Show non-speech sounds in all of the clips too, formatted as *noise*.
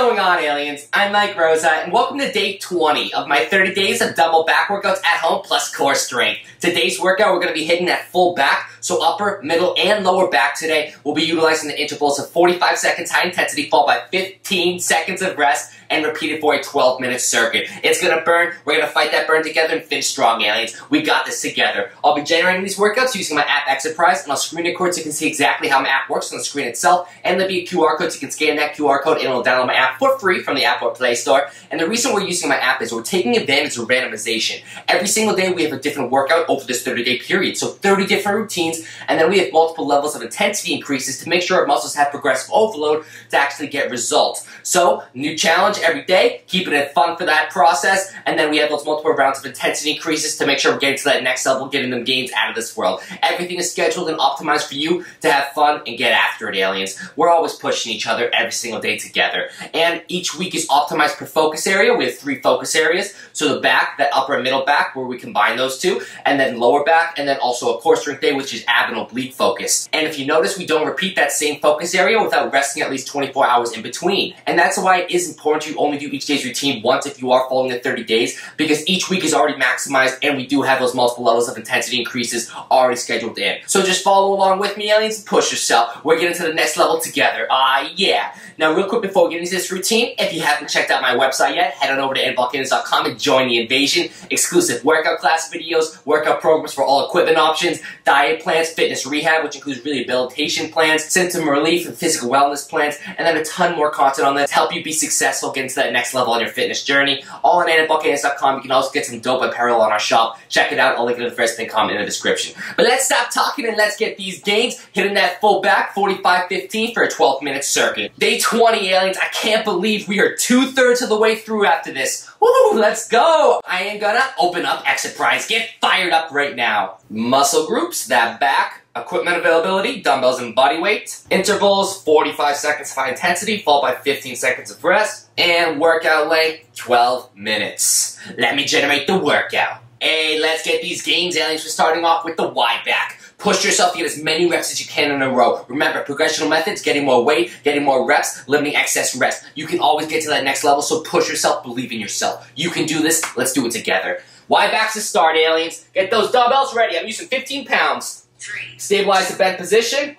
going on, aliens? I'm Mike Rosa, and welcome to day 20 of my 30 days of dumbbell back workouts at home plus core strength. Today's workout, we're going to be hitting that full back, so upper, middle, and lower back today. We'll be utilizing the intervals of 45 seconds high intensity, followed by 15 seconds of rest, and repeat it for a 12 minute circuit. It's gonna burn, we're gonna fight that burn together and finish strong, aliens. We got this together. I'll be generating these workouts using my app Exerprise, and I'll screen record so you can see exactly how my app works on the screen itself, and there'll be a QR code so you can scan that QR code and it'll download my app for free from the App or Play Store. And the reason we're using my app is we're taking advantage of randomization. Every single day we have a different workout over this 30 day period, so 30 different routines, and then we have multiple levels of intensity increases to make sure our muscles have progressive overload to actually get results. So, new challenge every day, keeping it fun for that process, and then we have those multiple rounds of intensity increases to make sure we're getting to that next level, getting them gains out of this world. Everything is scheduled and optimized for you to have fun and get after it, aliens. We're always pushing each other every single day together. And each week is optimized per focus area. We have three focus areas. So the back, that upper and middle back, where we combine those two, and then lower back, and then also a core strength day, which is ab and oblique focus. And if you notice, we don't repeat that same focus area without resting at least 24 hours in between. And that's why it is important to only do each day's routine once if you are following the 30 days because each week is already maximized and we do have those multiple levels of intensity increases already scheduled in. So just follow along with me, aliens, push yourself. We're getting to the next level together. Ah, uh, yeah. Now, real quick before we get into this routine, if you haven't checked out my website yet, head on over to anabolic and join the invasion. Exclusive workout class videos, workout programs for all equipment options, diet plans, fitness rehab, which includes rehabilitation plans, symptom relief and physical wellness plans, and then a ton more content on there to help you be successful getting to that next level on your fitness journey. All on anabolic.com. You can also get some dope apparel on our shop. Check it out. I'll link it in the first thing comment in the description. But let's stop talking and let's get these gains hitting that full back 45-15 for a 12 minute circuit. Day 20 aliens. I can't believe we are two thirds of the way through after this. Woo, let's go. I am gonna open up Exerprise. Get fired up right now. Muscle groups, that back, Equipment availability, dumbbells and body weight. Intervals, 45 seconds of high intensity, followed by 15 seconds of rest. And workout length, 12 minutes. Let me generate the workout. Hey, let's get these gains, aliens. We're starting off with the Y back. Push yourself to get as many reps as you can in a row. Remember, progressional methods, getting more weight, getting more reps, limiting excess rest. You can always get to that next level, so push yourself, believe in yourself. You can do this, let's do it together. Y back's to start, aliens. Get those dumbbells ready. I'm using 15 pounds. Three. Stabilize the bent position.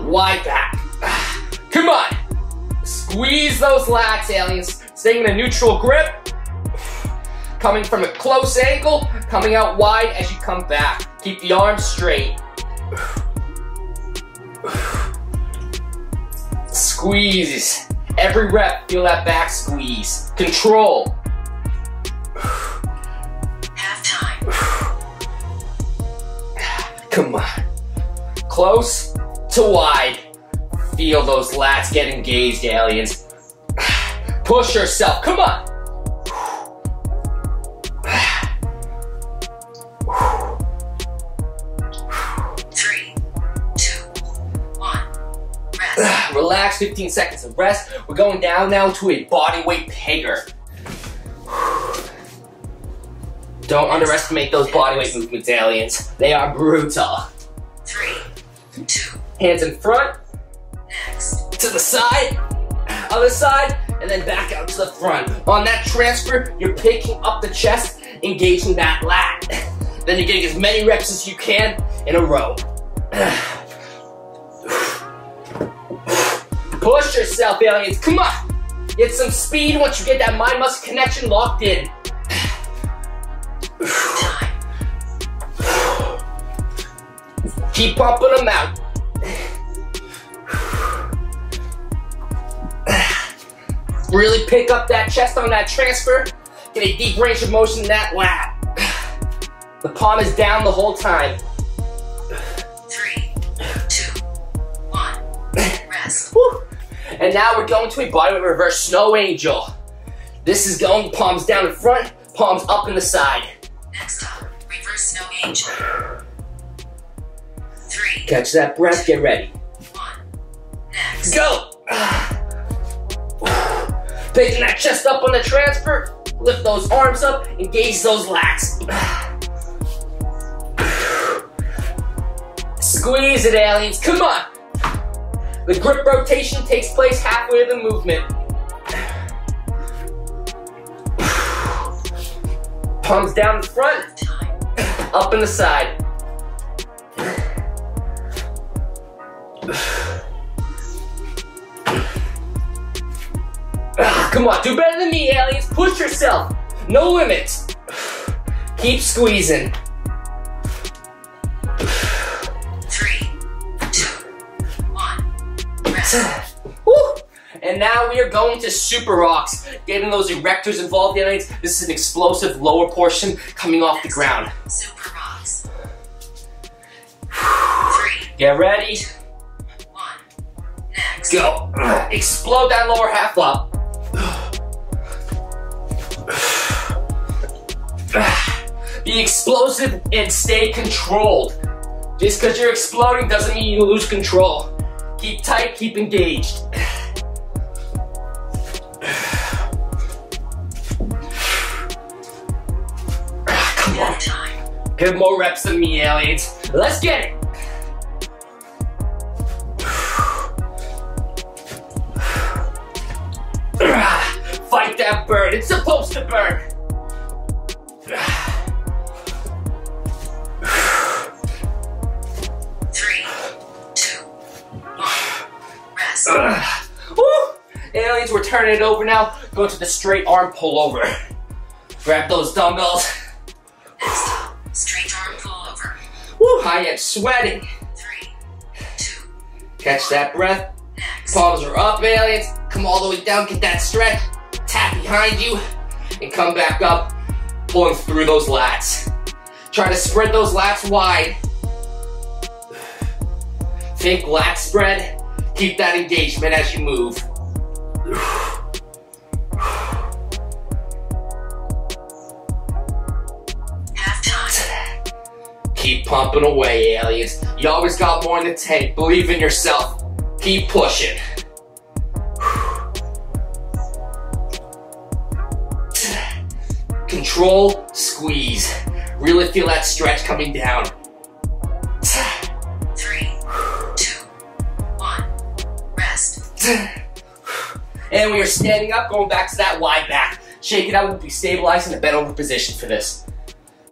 One. Y back. *sighs* Come on. Squeeze those lats, aliens. Staying in a neutral grip. *sighs* Coming from a close angle, coming out wide as you come back. Keep the arms straight. Squeeze. Every rep, feel that back squeeze. Control. Half time. Come on. Close to wide. Feel those lats get engaged, aliens. *sighs* Push yourself. Come on. Relax, 15 seconds of rest. We're going down now to a bodyweight pegger. Don't underestimate those bodyweight movements, aliens. They are brutal. Three, two. Hands in front. Next. To the side. Other side. And then back out to the front. On that transfer, you're picking up the chest, engaging that lat. *laughs* Then you're getting as many reps as you can in a row. *sighs* Push yourself, aliens. Come on. Get some speed once you get that mind-muscle connection locked in. Keep pumping them out. Really pick up that chest on that transfer. Get a deep range of motion in that lat. The palm is down the whole time. And now we're going to a bodyweight reverse snow angel. This is going palms down in front, palms up in the side. Next up, reverse snow angel. Three. Catch that breath, get ready. One. Next. Go! Picking that chest up on the transfer, lift those arms up, engage those lats. Squeeze it, aliens, come on! The grip rotation takes place halfway of the movement. Palms down the front, up in the side. Ah, come on, do better than me, aliens. Push yourself. No limits. Keep squeezing. We are going to super rocks, getting those erectors involved, aliens. This is an explosive lower portion coming off the ground. Super rocks. Three, Get ready, one. Next. go. Explode that lower half up. Be explosive and stay controlled. Just because you're exploding doesn't mean you lose control. Keep tight, keep engaged. Come on. Time. Get more reps than me, aliens. Let's get it. *sighs* Fight that bird. It's supposed to burn. *sighs* Three, two, one. Rest. *sighs* Aliens, we're turning it over now. Go to the straight arm pull over. Grab those dumbbells. Am sweating. Three, two. Catch that breath. Palms are up, aliens. Come all the way down, get that stretch. Tap behind you, and come back up, pulling through those lats. Try to spread those lats wide. Think lat spread. Keep that engagement as you move. *sighs* pumping away, aliens. You always got more in the tank. Believe in yourself. Keep pushing. *sighs* Control, squeeze. Really feel that stretch coming down. *sighs* Three, two, one. Rest. *sighs* And we are standing up, going back to that Y back. Shake it out, we'll be stabilizing the bent over position for this.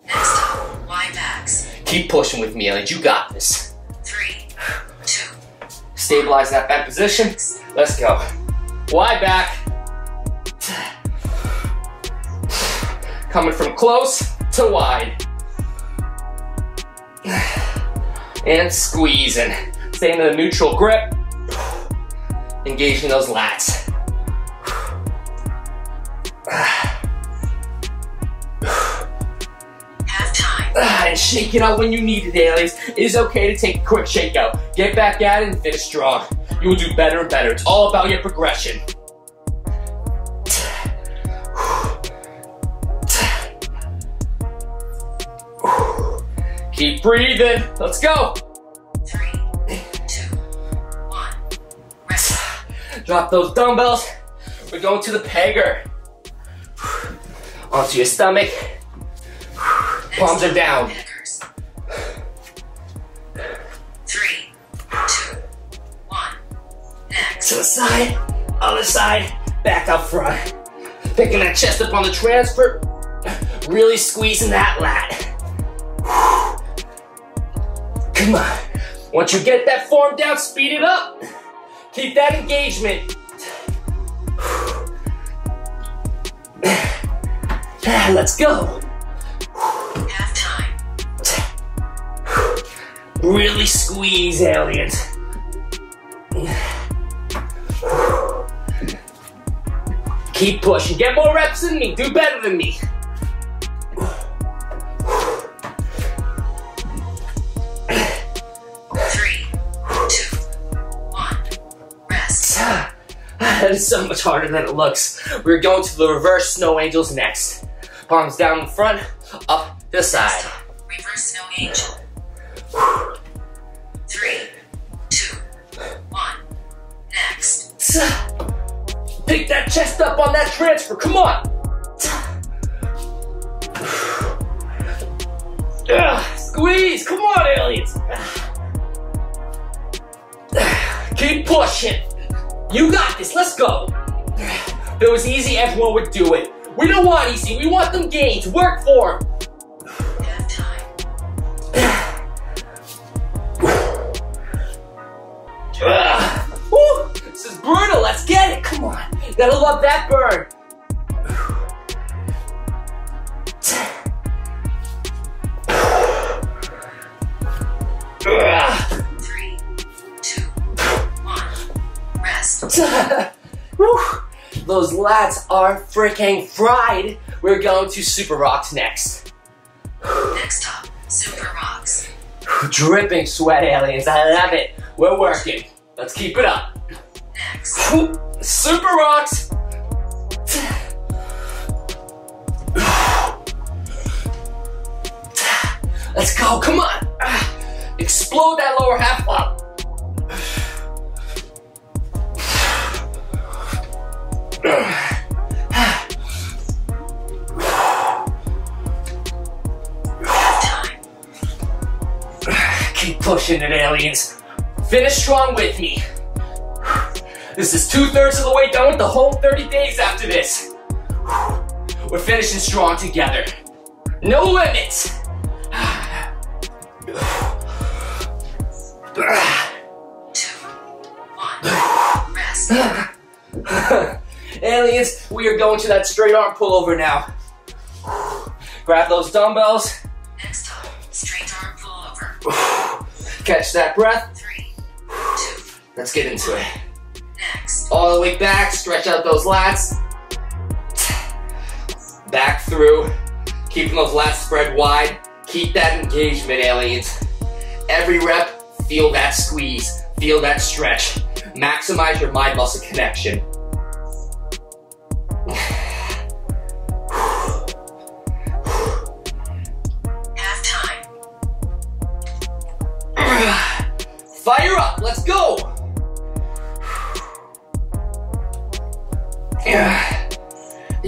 Next. up, Y backs. Keep pushing with me, aliens. You got this. Three, two. Stabilize that bent position. Let's go. Y back. Coming from close to wide. And squeezing. Staying in a neutral grip. Engaging those lats. Shake it out when you need it, aliens. It is okay to take a quick shake out. Get back at it and finish strong. You will do better and better. It's all about your progression. Keep breathing. Let's go. Three, two, one. Rest. Drop those dumbbells. We're going to the pegger. Onto your stomach. Palms are down. To the side, other side, back up front. Picking that chest up on the transfer. Really squeezing that lat. Come on. Once you get that form down, speed it up. Keep that engagement. Let's go. Half time. Really squeeze, aliens. Keep pushing. Get more reps than me. Do better than me. Three, two, one. Rest. *sighs* That is so much harder than it looks. We're going to the reverse snow angels next. Palms down in front, up the side. Reverse snow angel. Pick that chest up on that transfer. Come on. Ugh, *sighs* squeeze. Come on, aliens. *sighs* Keep pushing. You got this. Let's go. If *sighs* it was easy, everyone would do it. We don't want easy. We want them gains. Work for 'em. Love that burn. Three, two, one. Rest. Whew. Those lats are freaking fried. We're going to Super Rocks next. Next up, Super Rocks. *sighs* Dripping sweat aliens. I love it. We're working. Let's keep it up. Next. *sighs* Super Rocks. Let's. Come on. Explode that lower half up. Keep pushing it, aliens. Finish strong with me. This is two thirds of the way done with the whole 30 days after this. We're finishing strong together. No limits. We are going to that straight arm pullover now. *sighs* Grab those dumbbells, Next up, straight arm pullover. *sighs* catch that breath. Three, two. Let's get into it. Next. All the way back, stretch out those lats. Back through, keeping those lats spread wide. Keep that engagement, aliens. Every rep, feel that squeeze, feel that stretch. Maximize your mind muscle connection.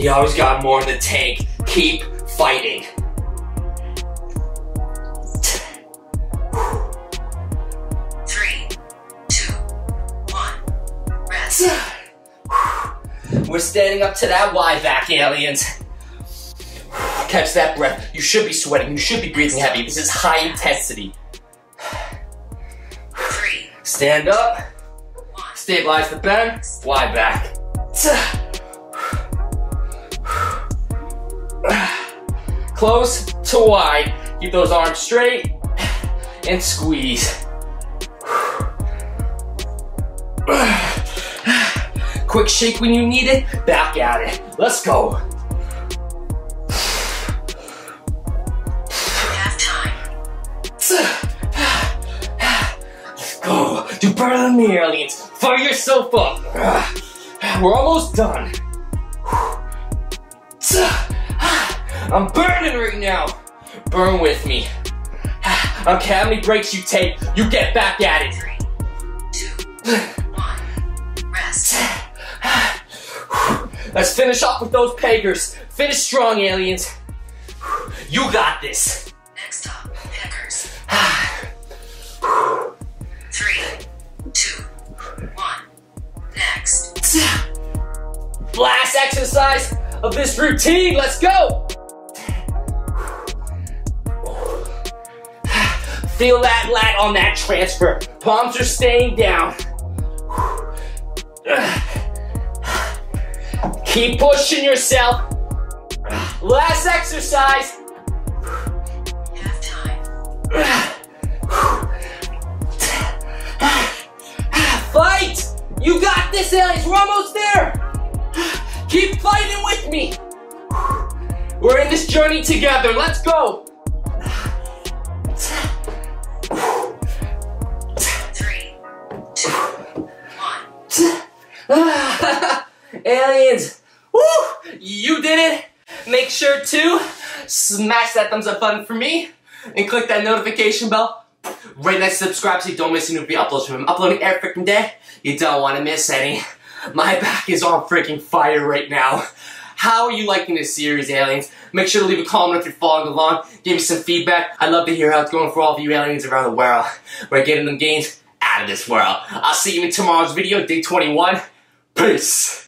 You always got more in the tank. Keep fighting. Three, two, one. Rest. *sighs* We're standing up to that Y back, aliens. Catch that breath. You should be sweating. You should be breathing heavy. This is high intensity. Three, Stand up. Stabilize the bend. Y back. Close to wide. Keep those arms straight and squeeze. Quick shake when you need it. Back at it. Let's go. Let's go. Do better than me, aliens. Fire yourself up. We're almost done. I'm burning right now. Burn with me. *sighs* okay, how many breaks you take, you get back at it. Three, two, one. Rest. *sighs* Let's finish off with those peggers. Finish strong, aliens. *sighs* You got this. Next up, peggers. Three, two, one. Next. Last exercise of this routine. Let's go. Feel that lat on that transfer. Palms are staying down. Keep pushing yourself. Last exercise. Half time. Fight! You got this, aliens. We're almost there. Keep fighting with me. We're in this journey together. Let's go. *laughs* aliens. Woo! You did it. Make sure to smash that thumbs up button for me and click that notification bell right next to subscribe so you don't miss any new uploads from. Uploading every freaking day. You don't want to miss any. My back is on freaking fire right now. How are you liking this series, aliens? Make sure to leave a comment if you're following along. Give me some feedback. I'd love to hear how it's going for all of you aliens around the world. We're getting them gains out of this world. I'll see you in tomorrow's video, day 21. Peace.